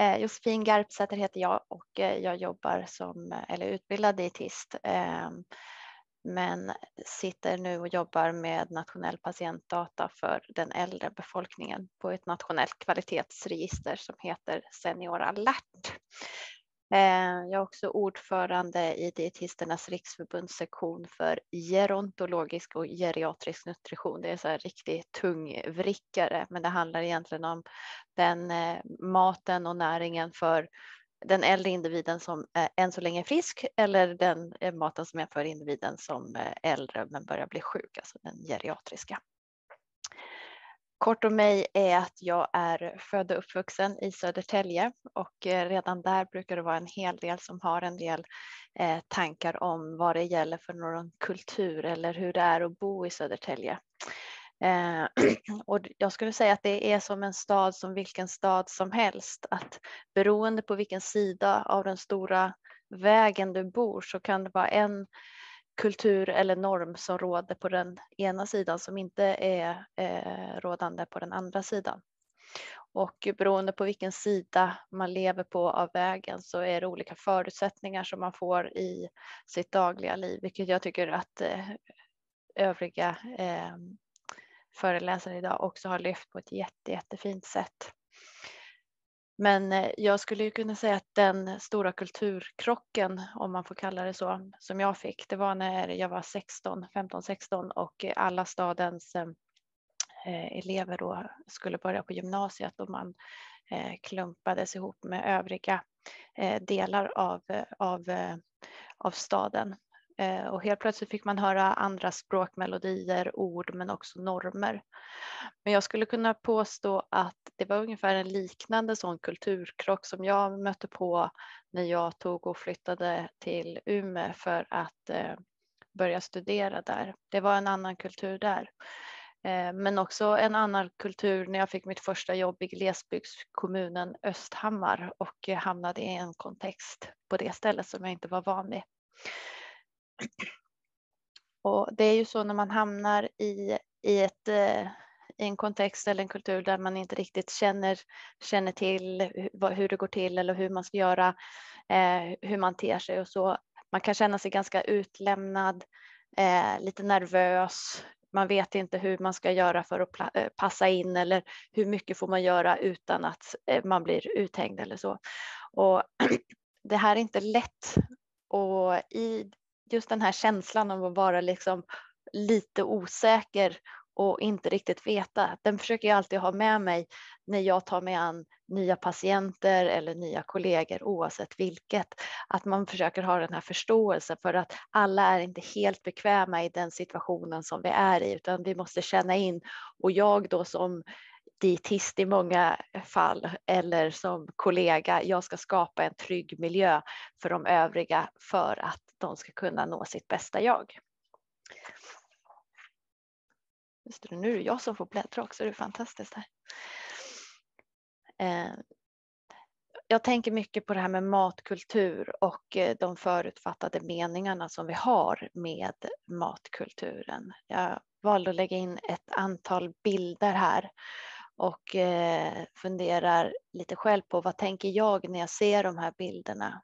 Eh, Josefin Garpsäter heter jag och eh, jag jobbar som, eh, eller utbildad dietist. Ehm, men sitter nu och jobbar med nationell patientdata för den äldre befolkningen på ett nationellt kvalitetsregister som heter Senior Alert. Eh, jag är också ordförande i Dietisternas riksförbunds sektion för gerontologisk och geriatrisk nutrition. Det är så här riktigt tungvrickare, men det handlar egentligen om den eh, maten och näringen för den äldre individen som än så länge är frisk eller den eh, maten som är för individen som är äldre men börjar bli sjuk, alltså den geriatriska. Kort om mig är att jag är född och uppvuxen i Södertälje och eh, redan där brukar det vara en hel del som har en del eh, tankar om vad det gäller för någon kultur eller hur det är att bo i Södertälje. Eh, och jag skulle säga att det är som en stad som vilken stad som helst, att beroende på vilken sida av den stora vägen du bor så kan det vara en kultur eller norm som råder på den ena sidan som inte är eh, rådande på den andra sidan. Och beroende på vilken sida man lever på av vägen så är det olika förutsättningar som man får i sitt dagliga liv, vilket jag tycker att eh, övriga eh, föreläsare idag också har lyft på ett jätte, jättefint sätt. Men eh, jag skulle ju kunna säga att den stora kulturkrocken, om man får kalla det så, som jag fick, det var när jag var 16, 15, 16 och alla stadens eh, eh, elever då skulle börja på gymnasiet och man eh, klumpades ihop med övriga eh, delar av, av, av staden. Eh, och helt plötsligt fick man höra andra språkmelodier, ord men också normer. Men jag skulle kunna påstå att det var ungefär en liknande sån kulturkrock som jag mötte på när jag tog och flyttade till Umeå för att eh, börja studera där. Det var en annan kultur där. Eh, men också en annan kultur när jag fick mitt första jobb i glesbygdskommunen Östhammar och hamnade i en kontext på det stället som jag inte var van vid. Och det är ju så när man hamnar i, i, ett, eh, i en kontext eller en kultur där man inte riktigt känner, känner till hur det går till eller hur man ska göra, eh, hur man ter sig och så. Man kan känna sig ganska utlämnad, eh, lite nervös. Man vet inte hur man ska göra för att eh, passa in eller hur mycket får man göra utan att eh, man blir uthängd eller så. Och det här är inte lätt och i just den här känslan av att vara liksom lite osäker och inte riktigt veta, den försöker jag alltid ha med mig när jag tar mig an nya patienter eller nya kollegor oavsett vilket. Att man försöker ha den här förståelsen för att alla är inte helt bekväma i den situationen som vi är i utan vi måste känna in och jag då som dietist i många fall eller som kollega, jag ska skapa en trygg miljö för de övriga för att de ska kunna nå sitt bästa jag. Just det, nu är det jag som får bläddra också, det är fantastiskt här. Eh, jag tänker mycket på det här med matkultur och eh, de förutfattade meningarna som vi har med matkulturen. Jag valde att lägga in ett antal bilder här och eh, funderar lite själv på vad tänker jag när jag ser de här bilderna?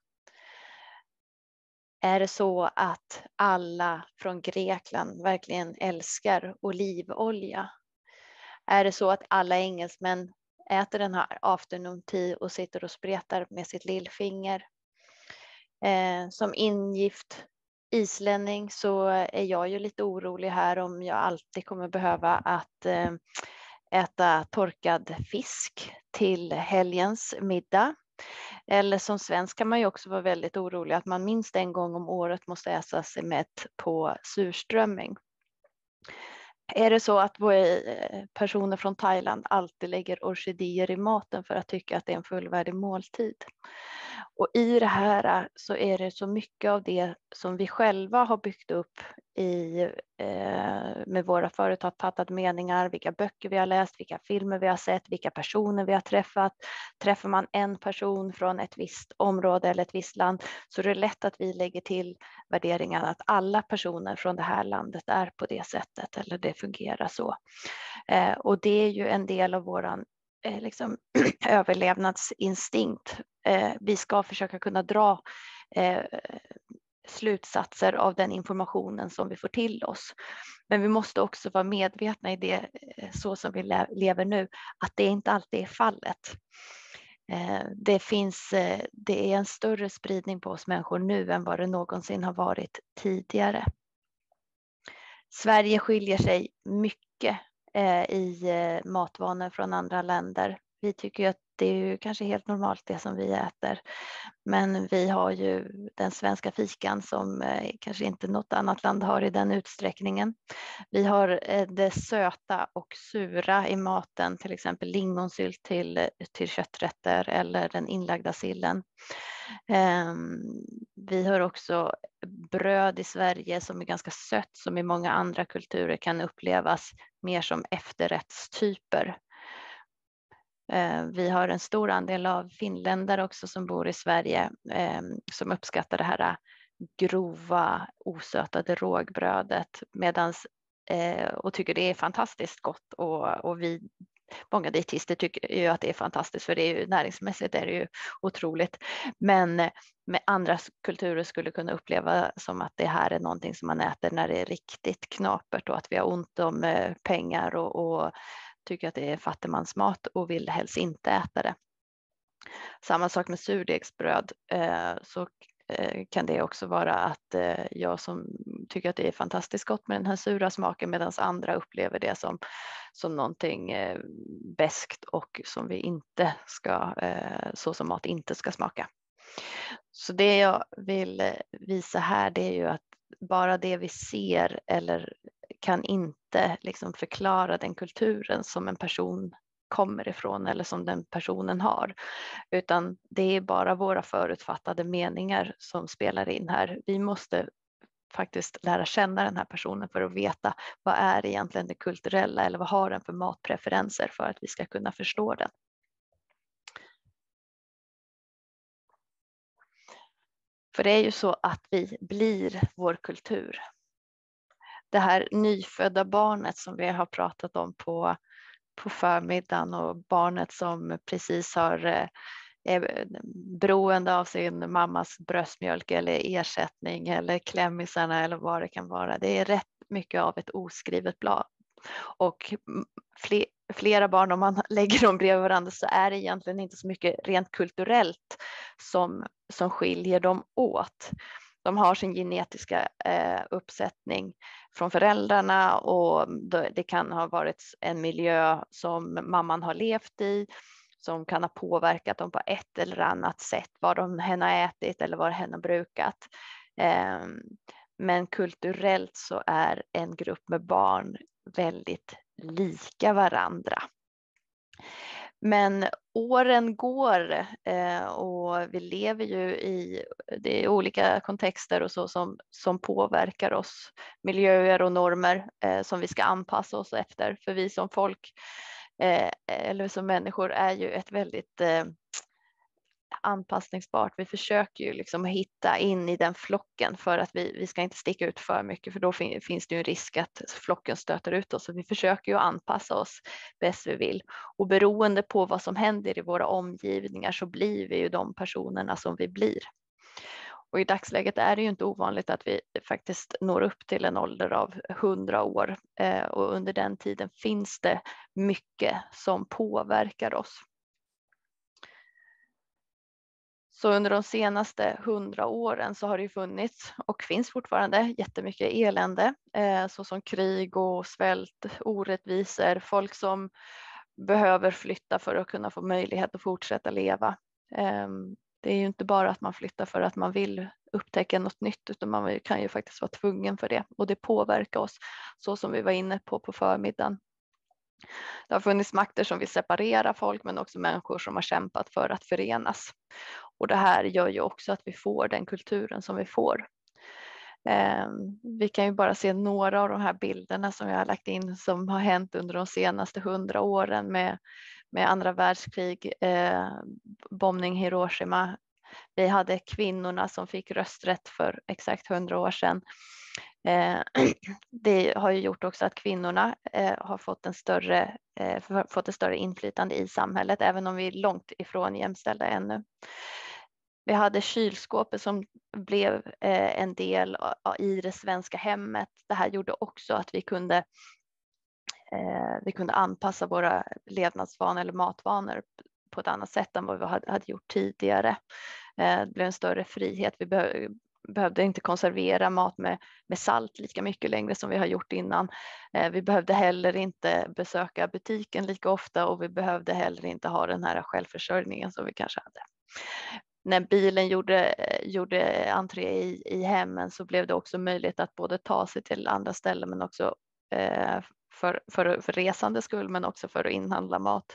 Är det så att alla från Grekland verkligen älskar olivolja? Är det så att alla engelsmän äter den här afternoon tea och sitter och spretar med sitt lillfinger? Eh, som ingift islänning så är jag ju lite orolig här om jag alltid kommer behöva att eh, äta torkad fisk till helgens middag. Eller som svensk kan man ju också vara väldigt orolig att man minst en gång om året måste äta sig mätt på surströmming. Är det så att eh, personer från Thailand alltid lägger orkidéer i maten för att tycka att det är en fullvärdig måltid? Och i det här äh, så är det så mycket av det som vi själva har byggt upp i, eh, med våra förutfattade meningar, vilka böcker vi har läst, vilka filmer vi har sett, vilka personer vi har träffat. Träffar man en person från ett visst område eller ett visst land så är det lätt att vi lägger till värderingar att alla personer från det här landet är på det sättet eller det fungerar så. Eh, och det är ju en del av våran eh, liksom, överlevnadsinstinkt. Eh, vi ska försöka kunna dra eh, slutsatser av den informationen som vi får till oss. Men vi måste också vara medvetna i det eh, så som vi lever nu, att det inte alltid är fallet. Eh, det finns, eh, det är en större spridning på oss människor nu än vad det någonsin har varit tidigare. Sverige skiljer sig mycket Eh, i eh, matvanor från andra länder. Vi tycker att det är ju kanske helt normalt det som vi äter. Men vi har ju den svenska fikan som eh, kanske inte något annat land har i den utsträckningen. Vi har eh, det söta och sura i maten, till exempel lingonsylt till, till kötträtter eller den inlagda sillen. Ehm, vi har också bröd i Sverige som är ganska sött som i många andra kulturer kan upplevas mer som efterrättstyper Eh, vi har en stor andel av finländare också som bor i Sverige eh, som uppskattar det här eh, grova osötade rågbrödet medans, och tycker det är fantastiskt gott och, och vi Många dietister tycker ju att det är fantastiskt för det är ju näringsmässigt är det ju otroligt. Men med andra kulturer skulle kunna uppleva som att det här är någonting som man äter när det är riktigt knapert och att vi har ont om pengar och, och tycker att det är fattigmansmat och vill helst inte äta det. Samma sak med surdegsbröd eh, så eh, kan det också vara att eh, jag som tycker att det är fantastiskt gott med den här sura smaken medan andra upplever det som, som någonting beskt och som vi inte ska, så som mat inte ska smaka. Så det jag vill visa här det är ju att bara det vi ser eller kan inte liksom förklara den kulturen som en person kommer ifrån eller som den personen har, utan det är bara våra förutfattade meningar som spelar in här. Vi måste faktiskt lära känna den här personen för att veta vad är egentligen det kulturella eller vad har den för matpreferenser för att vi ska kunna förstå den. För det är ju så att vi blir vår kultur det här nyfödda barnet som vi har pratat om på, på förmiddagen och barnet som precis har är beroende av sin mammas bröstmjölk eller ersättning eller klämmisarna eller vad det kan vara. Det är rätt mycket av ett oskrivet blad. Och flera barn, om man lägger dem bredvid varandra så är det egentligen inte så mycket rent kulturellt som, som skiljer dem åt. De har sin genetiska eh, uppsättning från föräldrarna och det kan ha varit en miljö som mamman har levt i som kan ha påverkat dem på ett eller annat sätt, vad de hen har ätit eller vad hen har brukat. Ehm, men kulturellt så är en grupp med barn väldigt lika varandra. Men åren går eh, och vi lever ju i det är olika kontexter och så som, som påverkar oss, miljöer och normer eh, som vi ska anpassa oss efter. För vi som folk eh, eller som människor är ju ett väldigt eh, anpassningsbart. Vi försöker ju liksom hitta in i den flocken för att vi, vi ska inte sticka ut för mycket för då fin, finns det ju en risk att flocken stöter ut oss. Så vi försöker ju anpassa oss bäst vi vill och beroende på vad som händer i våra omgivningar så blir vi ju de personerna som vi blir. Och i dagsläget är det ju inte ovanligt att vi faktiskt når upp till en ålder av 100 år eh, och under den tiden finns det mycket som påverkar oss. Så under de senaste hundra åren så har det funnits och finns fortfarande jättemycket elände eh, såsom krig och svält, orättvisor, folk som behöver flytta för att kunna få möjlighet att fortsätta leva. Ehm, det är ju inte bara att man flyttar för att man vill upptäcka något nytt utan man kan ju faktiskt vara tvungen för det och det påverkar oss så som vi var inne på på förmiddagen. Det har funnits makter som vill separera folk men också människor som har kämpat för att förenas. Och det här gör ju också att vi får den kulturen som vi får. Ehm, vi kan ju bara se några av de här bilderna som jag har lagt in som har hänt under de senaste hundra åren med, med andra världskrig, eh, bombning Hiroshima. Vi hade kvinnorna som fick rösträtt för exakt hundra år sedan. Eh, det har ju gjort också att kvinnorna eh, har fått, en större, eh, fått ett större inflytande i samhället, även om vi är långt ifrån jämställda ännu. Vi hade kylskåpet som blev eh, en del i det svenska hemmet. Det här gjorde också att vi kunde eh, vi kunde anpassa våra levnadsvanor eller matvanor på ett annat sätt än vad vi hade gjort tidigare. Eh, det blev en större frihet. Vi behövde inte konservera mat med, med salt lika mycket längre som vi har gjort innan. Vi behövde heller inte besöka butiken lika ofta och vi behövde heller inte ha den här självförsörjningen som vi kanske hade. När bilen gjorde, eh, gjorde entré i, i hemmen så blev det också möjligt att både ta sig till andra ställen men också eh, för, för, för resande skull men också för att inhandla mat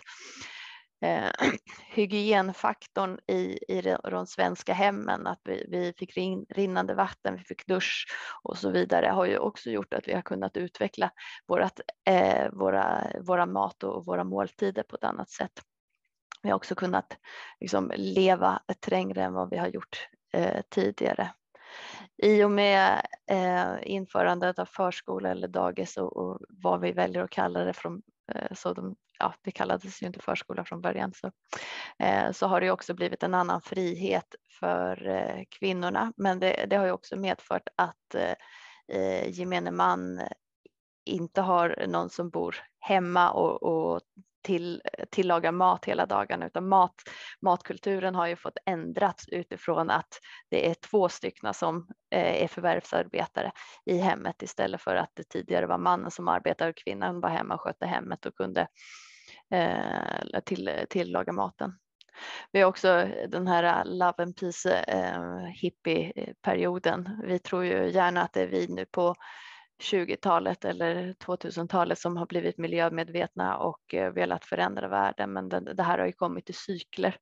eh, hygienfaktorn i, i de svenska hemmen, att vi, vi fick rin, rinnande vatten, vi fick dusch och så vidare, har ju också gjort att vi har kunnat utveckla vårat, eh, våra, våra mat och våra måltider på ett annat sätt. Vi har också kunnat liksom, leva trängre än vad vi har gjort eh, tidigare. I och med eh, införandet av förskola eller dagis och, och, vad vi väljer att kalla det från, eh, så de ja, det kallades ju inte förskola från början, så, eh, så har det också blivit en annan frihet för eh, kvinnorna. Men det, det, har ju också medfört att eh gemene man inte har någon som bor hemma och, och till, tillaga mat hela dagarna utan mat, matkulturen har ju fått ändrats utifrån att det är två stycken som eh, är förvärvsarbetare i hemmet istället för att det tidigare var mannen som arbetade och kvinnan var hemma och skötte hemmet och kunde eh, till, tillaga maten. Vi har också den här eh, love and peace eh, hippie-perioden. Vi tror ju gärna att det är vi nu på 20-talet eller 2000-talet som har blivit miljömedvetna och eh, velat förändra världen. Men det, det, här har ju kommit i cykler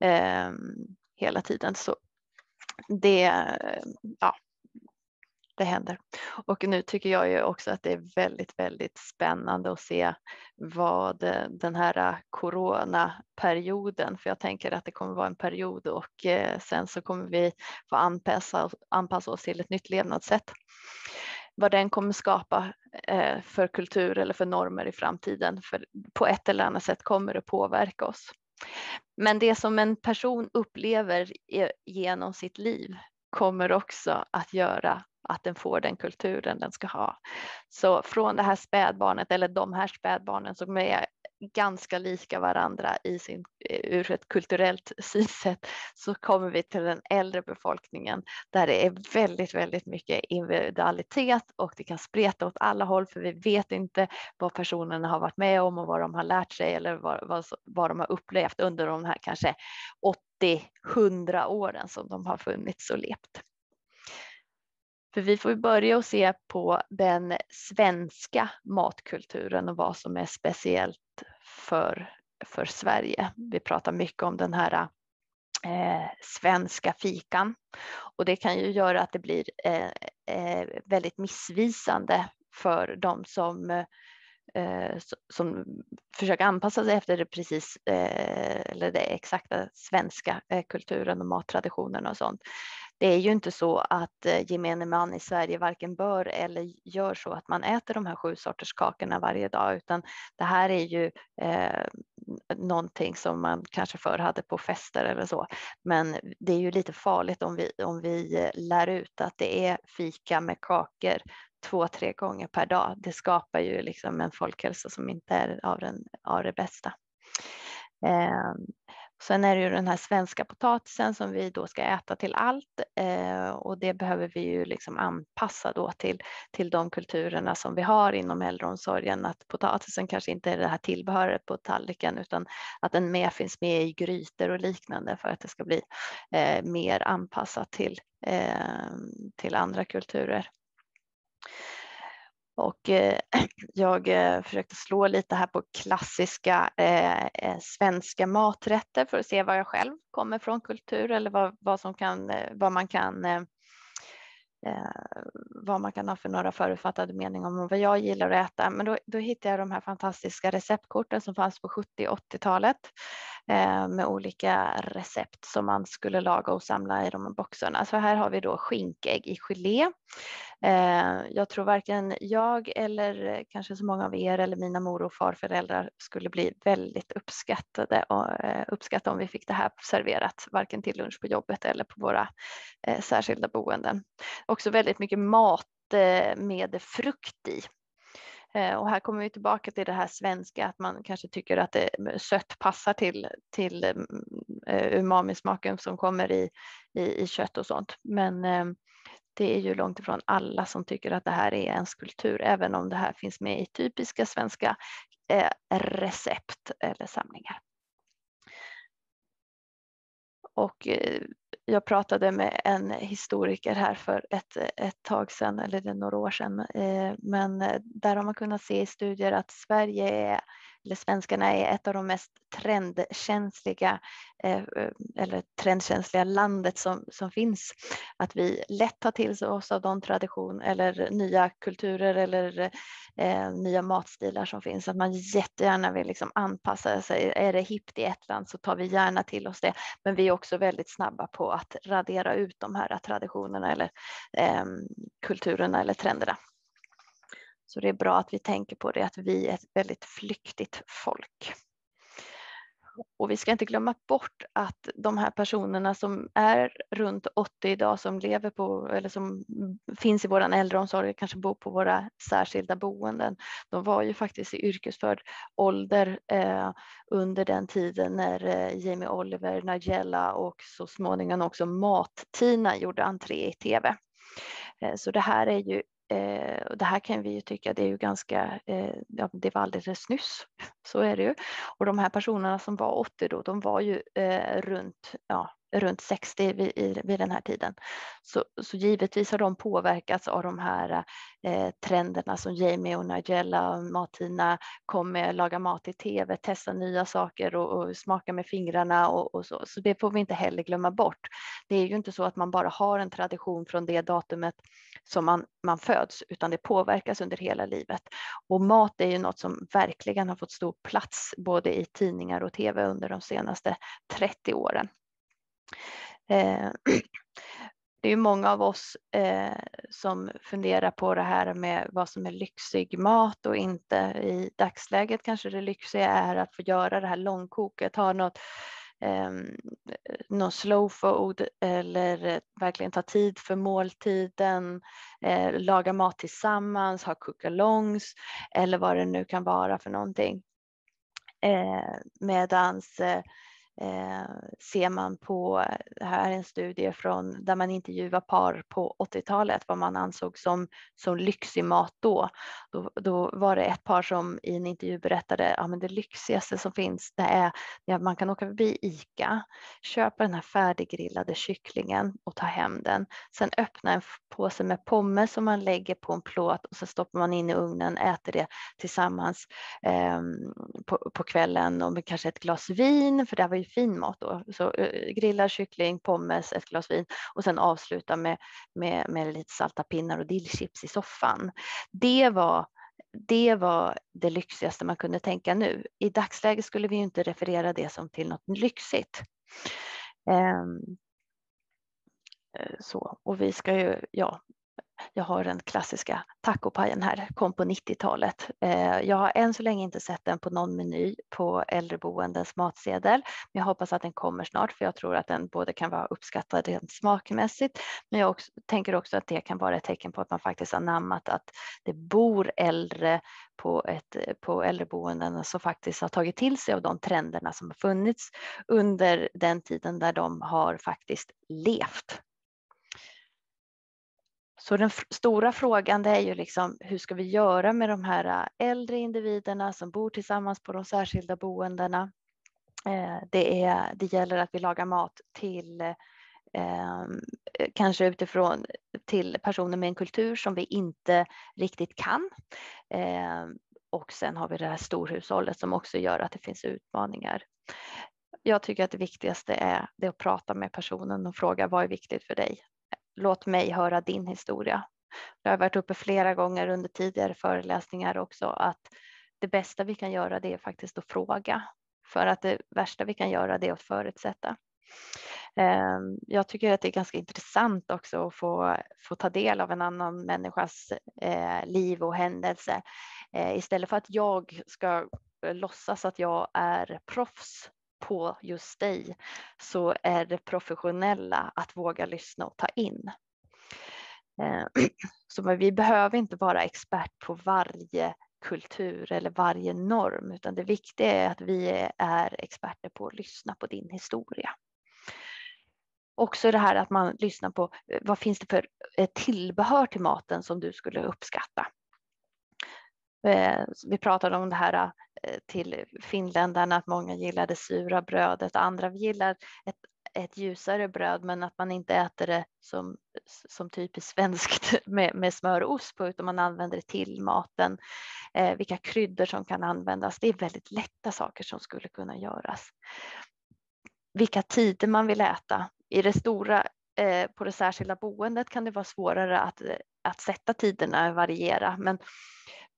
eh, hela tiden. Så det, ja, det händer. Och nu tycker jag ju också att det är väldigt, väldigt spännande att se vad eh, den här eh, coronaperioden, för jag tänker att det kommer vara en period och sen så kommer vi få anpassa, anpassa oss till ett nytt levnadssätt. Vad den kommer skapa eh, för kultur eller för normer i framtiden, för på ett eller annat sätt kommer det påverka oss. Men det som en person upplever genom sitt liv kommer också att göra att den får den kulturen den ska ha. Så från det här spädbarnet eller de här spädbarnen som är ganska lika varandra i sin, eh, ur ett kulturellt synsätt så kommer vi till den äldre befolkningen där det är väldigt, väldigt mycket individualitet och det kan spreta åt alla håll för vi vet inte vad personerna har varit med om och vad de har lärt sig eller vad, vad, vad de har upplevt under de här kanske 80-100 åren som de har funnits och levt. För vi får börja och se på den svenska matkulturen och vad som är speciellt för, för Sverige. Vi pratar mycket om den här eh, svenska fikan och det kan ju göra att det blir eh, eh, väldigt missvisande för de som eh, som försöker anpassa sig efter det precis eh, eller det exakta svenska eh, kulturen och mattraditionerna och sånt det är ju inte så att eh, gemene man i Sverige varken bör eller gör så att man äter de här sju sorters kakorna varje dag, utan det här är ju eh, någonting som man kanske förr hade på fester eller så. Men det är ju lite farligt om vi, om vi eh, lär ut att det är fika med kakor två, tre gånger per dag. Det skapar ju liksom en folkhälsa som inte är av, den, av det bästa. Eh, Sen är det ju den här svenska potatisen som vi då ska äta till allt eh, och det behöver vi ju liksom anpassa då till, till de kulturerna som vi har inom äldreomsorgen. Att potatisen kanske inte är det här tillbehöret på tallriken utan att den mer finns med i grytor och liknande för att det ska bli eh, mer anpassat till, eh, till andra kulturer. Och eh, jag eh, försökte slå lite här på klassiska eh, eh, svenska maträtter för att se var jag själv kommer från kultur eller vad, vad, som kan, vad man kan eh, vad man kan ha för några förutfattade meningar om vad jag gillar att äta. Men då, då hittade jag de här fantastiska receptkorten som fanns på 70 och 80-talet eh, med olika recept som man skulle laga och samla i de här boxarna. Så här har vi då skinkägg i gelé. Eh, jag tror varken jag eller kanske så många av er eller mina mor och farföräldrar skulle bli väldigt uppskattade och eh, uppskatta om vi fick det här serverat, varken till lunch på jobbet eller på våra eh, särskilda boenden. Också väldigt mycket mat eh, med frukt i. Eh, och här kommer vi tillbaka till det här svenska, att man kanske tycker att det eh, sött passar till, till mm, umamismaken som kommer i, i, i kött och sånt. Men det är ju långt ifrån alla som tycker att det här är ens kultur, även om det här finns med i typiska svenska recept eller samlingar. Och jag pratade med en historiker här för ett, ett tag sedan, eller några år sedan, eh, men eh, där har man kunnat se i studier att Sverige är eller svenskarna är ett av de mest trendkänsliga eh, eh, eller trendkänsliga landet som, som finns. Att vi lätt tar till oss av de traditioner eller nya kulturer eller eh, nya matstilar som finns. Att man jättegärna vill liksom anpassa sig. Är det hippt i ett land så tar vi gärna till oss det. Men vi är också väldigt snabba på att radera ut de här traditionerna eller eh, kulturerna eller trenderna. Så det är bra att vi tänker på det, att vi är ett väldigt flyktigt folk. Och vi ska inte glömma bort att de här personerna som är runt 80 idag som lever på eller som finns i vår äldreomsorg, kanske bor på våra särskilda boenden. De var ju faktiskt i yrkesförd ålder eh, under den tiden när eh, Jamie Oliver, Nigella och så småningom också Mat-Tina gjorde entré i tv. Eh, så det här är ju Eh, och det här kan vi ju tycka det är ju ganska, eh, ja, det var alldeles nyss, så är det ju. Och de här personerna som var 80 då, de var ju eh, runt, ja, runt 60 vid, i, vid den här tiden. Så, så givetvis har de påverkats av de här eh, trenderna som Jamie och Nigella och Martina kom med, laga mat i tv, testa nya saker och, och smaka med fingrarna och, och, så. Så det får vi inte heller glömma bort. Det är ju inte så att man bara har en tradition från det datumet som man, man föds, utan det påverkas under hela livet. Och mat är ju något som verkligen har fått stor plats både i tidningar och tv under de senaste 30 åren. Eh, det är många av oss eh, som funderar på det här med vad som är lyxig mat och inte. I dagsläget kanske det lyxiga är att få göra det här långkoket, ha något, Ehm, eh, någon slow food eller eh, verkligen ta tid för måltiden, eh, laga mat tillsammans, ha cookalongs eller vad det nu kan vara för någonting. Eh, medans eh, eh, ser man på, här är en studie från där man intervjuar par på 80-talet vad man ansåg som, som lyxig mat då. då. Då var det ett par som i en intervju berättade att ja, det lyxigaste som finns det är att man kan åka förbi ICA, köpa den här färdiggrillade kycklingen och ta hem den. Sen öppna en påse med pommes som man lägger på en plåt och så stoppar man in i ugnen, äter det tillsammans eh, på, på kvällen och med kanske ett glas vin, för det var ju fin mat då. Så eh, grillad kyckling, pommes, ett glas vin och sen avsluta med, med, med lite salta pinnar och dillchips i soffan. Det var det var det lyxigaste man kunde tänka nu. I dagsläget skulle vi inte referera det som till något lyxigt. Ehm, eh, så, och vi ska ju, ja, jag har den klassiska tacopajen här, kom på 90-talet. Eh, jag har än så länge inte sett den på någon meny på äldreboendens matsedel, men jag hoppas att den kommer snart, för jag tror att den både kan vara uppskattad rent smakmässigt, men jag också, tänker också att det kan vara ett tecken på att man faktiskt anammat att det bor äldre på, ett, på äldreboenden som faktiskt har tagit till sig av de trenderna som har funnits under den tiden där de har faktiskt levt. Så den stora frågan det är ju liksom hur ska vi göra med de här äh, äldre individerna som bor tillsammans på de särskilda boendena. Eh, det, är, det gäller att vi lagar mat till eh, kanske utifrån till personer med en kultur som vi inte riktigt kan. Eh, och sen har vi det här storhushållet som också gör att det finns utmaningar. Jag tycker att det viktigaste är det att prata med personen och fråga vad är viktigt för dig? Låt mig höra din historia. Det har varit uppe flera gånger under tidigare föreläsningar också att det bästa vi kan göra det är faktiskt att fråga. För att det värsta vi kan göra det är att förutsätta. Ehm, jag tycker att det är ganska intressant också att få, få ta del av en annan människas eh, liv och händelse. Eh, istället för att jag ska eh, låtsas att jag är proffs på just dig så är det professionella att våga lyssna och ta in. Eh, så vi behöver inte vara expert på varje kultur eller varje norm, utan det viktiga är att vi är experter på att lyssna på din historia. Också det här att man lyssnar på eh, vad finns det för eh, tillbehör till maten som du skulle uppskatta. Eh, vi pratade om det här eh, till finländarna, att många gillar det sura brödet, andra gillar ett, ett ljusare bröd, men att man inte äter det som, som typiskt svenskt med, med smör och ost på, utan man använder det till maten. Eh, vilka kryddor som kan användas. Det är väldigt lätta saker som skulle kunna göras. Vilka tider man vill äta. I det stora eh, på det särskilda boendet kan det vara svårare att, att sätta tiderna, variera, men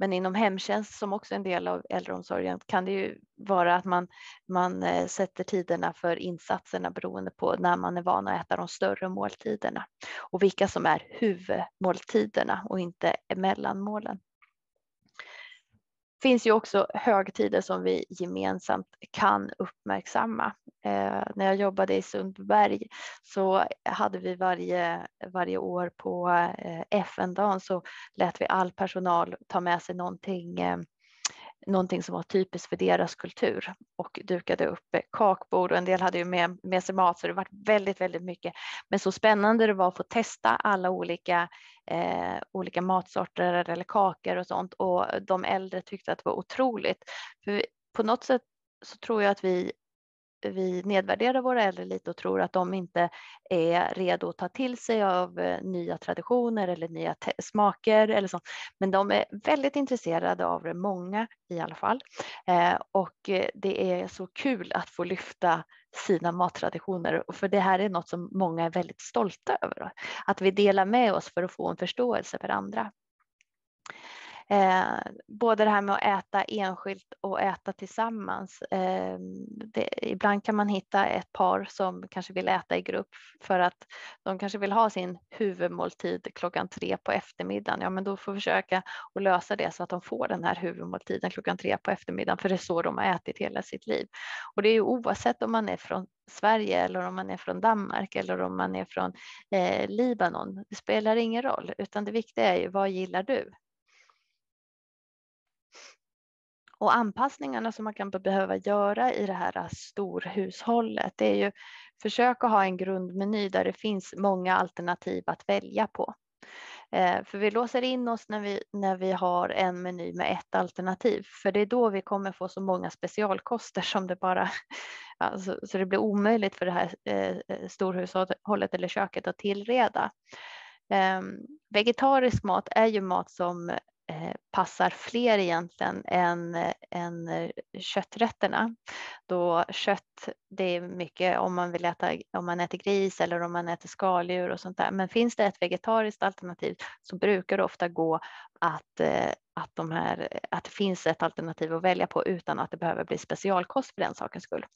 men inom hemtjänst som också är en del av äldreomsorgen kan det ju vara att man, man eh, sätter tiderna för insatserna beroende på när man är van att äta de större måltiderna och vilka som är huvudmåltiderna och inte mellanmålen finns ju också högtider som vi gemensamt kan uppmärksamma. Eh, när jag jobbade i Sundbyberg så hade vi varje, varje år på eh, FN-dagen så lät vi all personal ta med sig någonting eh, någonting som var typiskt för deras kultur och dukade upp eh, kakbord och en del hade ju med, med sig mat så det var väldigt, väldigt mycket. Men så spännande det var att få testa alla olika, eh, olika matsorter eller kakor och sånt och de äldre tyckte att det var otroligt. För på något sätt så tror jag att vi vi nedvärderar våra äldre lite och tror att de inte är redo att ta till sig av eh, nya traditioner eller nya smaker eller sånt. Men de är väldigt intresserade av det, många i alla fall. Eh, och eh, det är så kul att få lyfta sina mattraditioner, för det här är något som många är väldigt stolta över. Att vi delar med oss för att få en förståelse för andra. Eh, både det här med att äta enskilt och äta tillsammans. Eh, det, ibland kan man hitta ett par som kanske vill äta i grupp för att de kanske vill ha sin huvudmåltid klockan tre på eftermiddagen. Ja, men då får vi försöka att lösa det så att de får den här huvudmåltiden klockan tre på eftermiddagen, för det är så de har ätit hela sitt liv. Och det är ju oavsett om man är från Sverige eller om man är från Danmark eller om man är från eh, Libanon. Det spelar ingen roll, utan det viktiga är ju vad gillar du? Och anpassningarna som man kan behöva göra i det här äh, storhushållet, det är ju försök att ha en grundmeny där det finns många alternativ att välja på. Eh, för vi låser in oss när vi, när vi har en meny med ett alternativ, för det är då vi kommer få så många specialkoster som det bara, alltså, så det blir omöjligt för det här eh, eh storhushållet eller köket att tillreda. Eh, vegetarisk mat är ju mat som Eh, passar fler egentligen än, eh, än eh, kötträtterna. Då kött, det är mycket om man vill äta, om man äter gris eller om man äter skaldjur och sånt där. Men finns det ett vegetariskt alternativ så brukar det ofta gå att, att, de här, att det finns ett alternativ att välja på utan att det behöver bli specialkost för den sakens skull.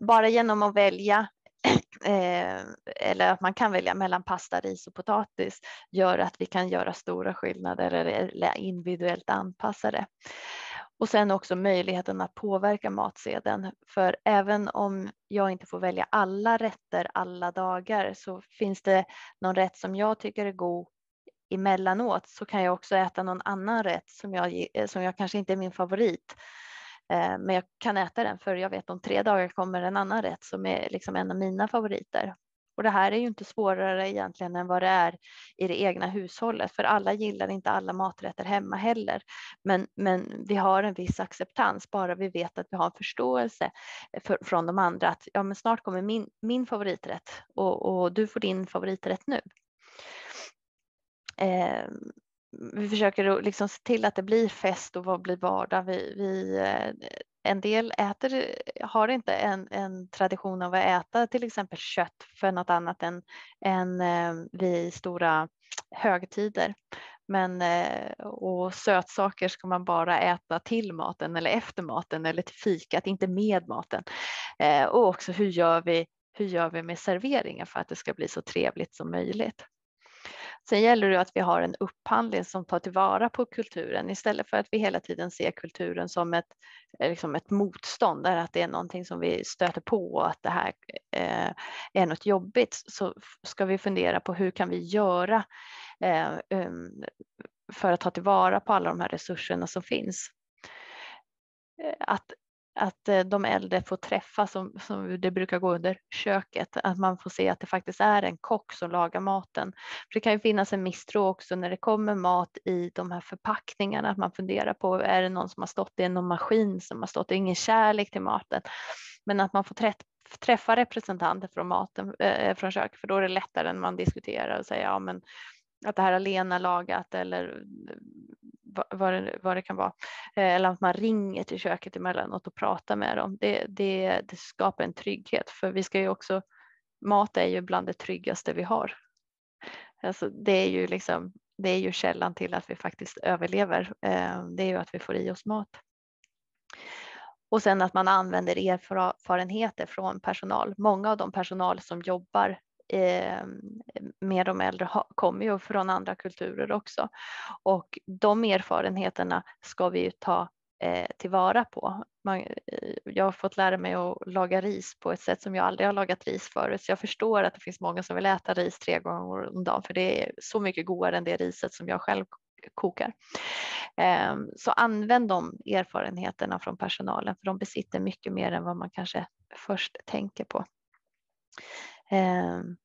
Bara genom att välja Eh, eller att man kan välja mellan pasta, ris och potatis gör att vi kan göra stora skillnader eller individuellt anpassa det. Och sen också möjligheten att påverka matsedeln. För även om jag inte får välja alla rätter alla dagar så finns det någon rätt som jag tycker är god emellanåt så kan jag också äta någon annan rätt som jag, eh, som jag kanske inte är min favorit Eh, Eh, men jag kan äta den för jag vet om tre dagar kommer en annan rätt som är liksom en av mina favoriter. Och det här är ju inte svårare egentligen än vad det är i det egna hushållet, för alla gillar inte alla maträtter hemma heller. Men, men vi har en viss acceptans, bara vi vet att vi har en förståelse för, från de andra att ja, men snart kommer min, min favoriträtt och, och du får din favoriträtt nu. Eh, vi försöker liksom se till att det blir fest och vad blir vardag. Vi, vi, eh, en del äter, har inte en, en tradition av att äta till exempel kött för något annat än, än eh, vid stora högtider. Men eh, och sötsaker ska man bara äta till maten eller efter maten eller till fikat, inte med maten. Och också hur gör vi, hur gör vi med serveringen för att det ska bli så trevligt som möjligt? Sen gäller det att vi har en upphandling som tar tillvara på kulturen istället för att vi hela tiden ser kulturen som ett, eh, liksom ett motstånd, att det är någonting som vi stöter på och att det här eh, är något jobbigt så ska vi fundera på hur kan vi göra eh, um, för att ta tillvara på alla de här resurserna som finns. Eh, att att eh, de äldre får träffa som, som det brukar gå under köket, att man får se att det faktiskt är en kock som lagar maten. För det kan ju finnas en misstro också när det kommer mat i de här förpackningarna, att man funderar på är det någon som har stått i någon maskin som har stått, det är ingen kärlek till maten, men att man får träffa representanter från maten, äh, från köket, för då är det lättare när man diskuterar och säger ja men att det här har Lena lagat eller vad det, vad det kan vara. Eh, eller att man ringer till köket emellanåt och pratar med dem. Det, det, det skapar en trygghet för vi ska ju också, mat är ju bland det tryggaste vi har. Alltså det är ju liksom, det är ju källan till att vi faktiskt överlever. Eh, det är ju att vi får i oss mat. Och sen att man använder erfarenheter från personal. Många av de personal som jobbar Ehm, med de äldre kommer ju från andra kulturer också. Och de erfarenheterna ska vi ju ta eh, tillvara på. Man, eh, jag har fått lära mig att laga ris på ett sätt som jag aldrig har lagat ris förut, så jag förstår att det finns många som vill äta ris tre gånger om dagen, för det är så mycket godare än det riset som jag själv kokar. Ehm, så använd de erfarenheterna från personalen, för de besitter mycket mer än vad man kanske först tänker på. Ehm.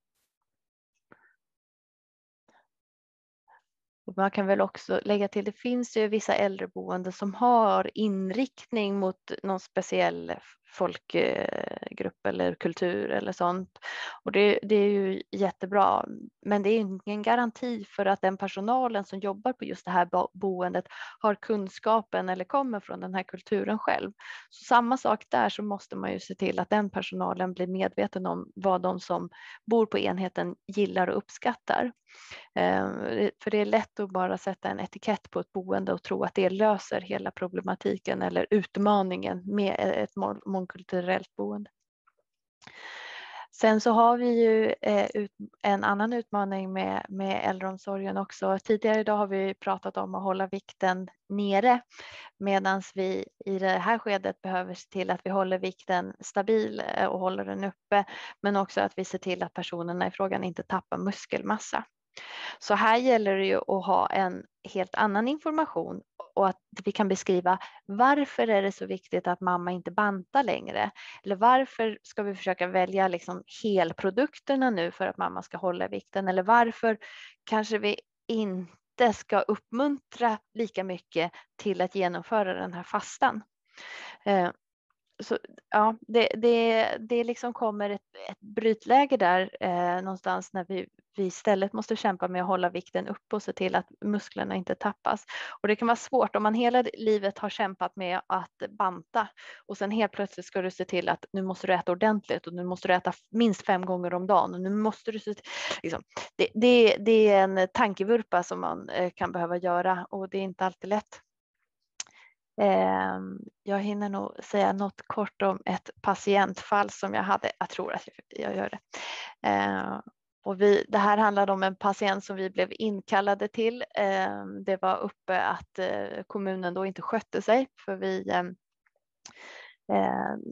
Man kan väl också lägga till, det finns ju vissa äldreboenden som har inriktning mot någon speciell folkgrupp eller kultur eller sånt. Och det, det, är ju jättebra, men det är ingen garanti för att den personalen som jobbar på just det här boendet har kunskapen eller kommer från den här kulturen själv. Så samma sak där så måste man ju se till att den personalen blir medveten om vad de som bor på enheten gillar och uppskattar. Ehm, för det är lätt att bara sätta en etikett på ett boende och tro att det löser hela problematiken eller utmaningen med ett mångkulturellt boende. Sen så har vi ju eh, en annan utmaning med, med äldreomsorgen också. Tidigare idag har vi pratat om att hålla vikten nere medan vi i det här skedet behöver se till att vi håller vikten stabil eh, och håller den uppe men också att vi ser till att personerna i frågan inte tappar muskelmassa. Så här gäller det ju att ha en helt annan information och att vi kan beskriva varför är det så viktigt att mamma inte bantar längre? Eller varför ska vi försöka välja liksom helprodukterna nu för att mamma ska hålla vikten? Eller varför kanske vi inte ska uppmuntra lika mycket till att genomföra den här fastan? Eh, så, ja, det, det, det liksom kommer ett, ett brytläge där eh, någonstans när vi, vi istället måste kämpa med att hålla vikten uppe och se till att musklerna inte tappas. Och det kan vara svårt om man hela livet har kämpat med att banta och sen helt plötsligt ska du se till att nu måste du äta ordentligt och nu måste du äta minst fem gånger om dagen och nu måste du se till, liksom, det, det, det är en tankevurpa som man eh, kan behöva göra och det är inte alltid lätt. Ehm, jag hinner nog säga något kort om ett patientfall som jag hade. Jag tror att jag gör det. Ehm, och vi, det här handlade om en patient som vi blev inkallade till. Ehm, det var uppe att eh, kommunen då inte skötte sig för vi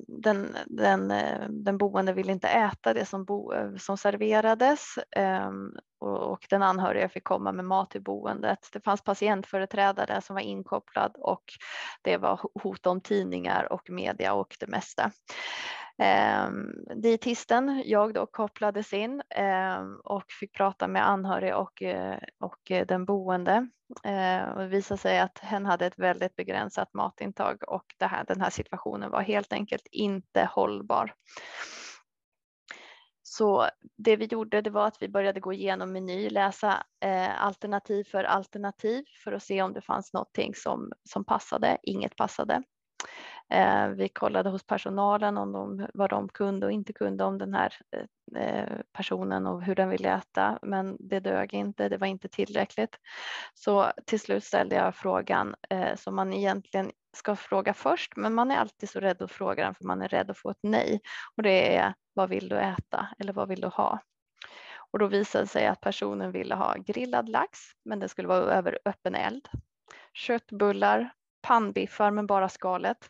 den, den, eh, den boende ville inte äta det som, bo, eh, som serverades och den anhöriga fick komma med mat till boendet. Det fanns patientföreträdare som var inkopplad och det var hot om tidningar och media och det mesta. Um, dietisten, jag då kopplades in um, och fick prata med anhöriga och, eh, och den boende. Uh, och det visade sig att hen hade ett väldigt begränsat matintag och det här, den här situationen var helt enkelt inte hållbar. Så det vi gjorde det var att vi började gå igenom meny, läsa eh, alternativ för alternativ för att se om det fanns någonting som, som passade. Inget passade. Eh, vi kollade hos personalen om de, vad de kunde och inte kunde om den här eh, personen och hur den ville äta, men det dög inte, det var inte tillräckligt. Så till slut ställde jag frågan eh, som man egentligen ska fråga först, men man är alltid så rädd att fråga den för man är rädd att få ett nej. Och det är vad vill du äta eller vad vill du ha? Och då visade det sig att personen ville ha grillad lax, men det skulle vara över öppen eld. Köttbullar, pannbiffar med bara skalet,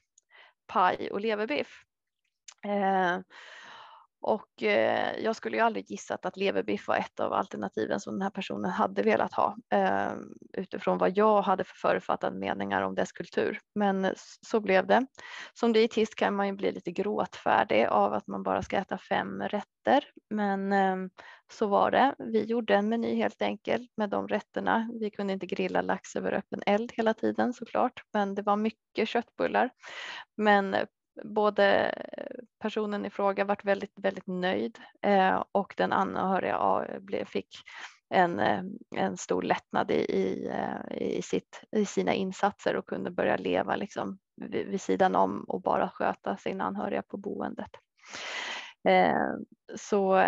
paj och leverbiff. Eh, och eh, jag skulle ju aldrig gissat att leverbiff var ett av alternativen som den här personen hade velat ha eh, utifrån vad jag hade för förutfattade meningar om dess kultur. Men så blev det. Som dietist kan man ju bli lite gråtfärdig av att man bara ska äta fem rätter. Men eh, så var det. Vi gjorde en meny helt enkelt med de rätterna. Vi kunde inte grilla lax över öppen eld hela tiden såklart, men det var mycket köttbullar. Men både personen i fråga varit väldigt, väldigt nöjd eh, och den anhöriga fick en, eh, en stor lättnad i, i, eh, i, sitt, i sina insatser och kunde börja leva liksom vid, vid sidan om och bara sköta sina anhöriga på boendet. Så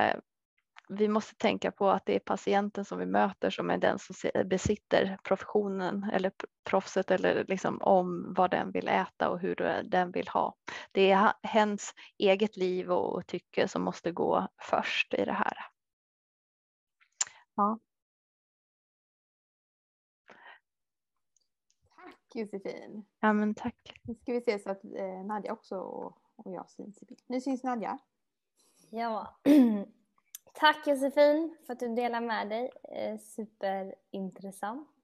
vi måste tänka på att det är patienten som vi möter som är den som besitter professionen eller proffset eller liksom om vad den vill äta och hur den vill ha. Det är hens eget liv och tycke som måste gå först i det här. Ja. Tack Josefin. Ja men tack. Nu ska vi se så att eh, Nadja också och, och jag syns. Nu syns Nadja. Ja, Tack Josefin för att du delar med dig. Eh, superintressant.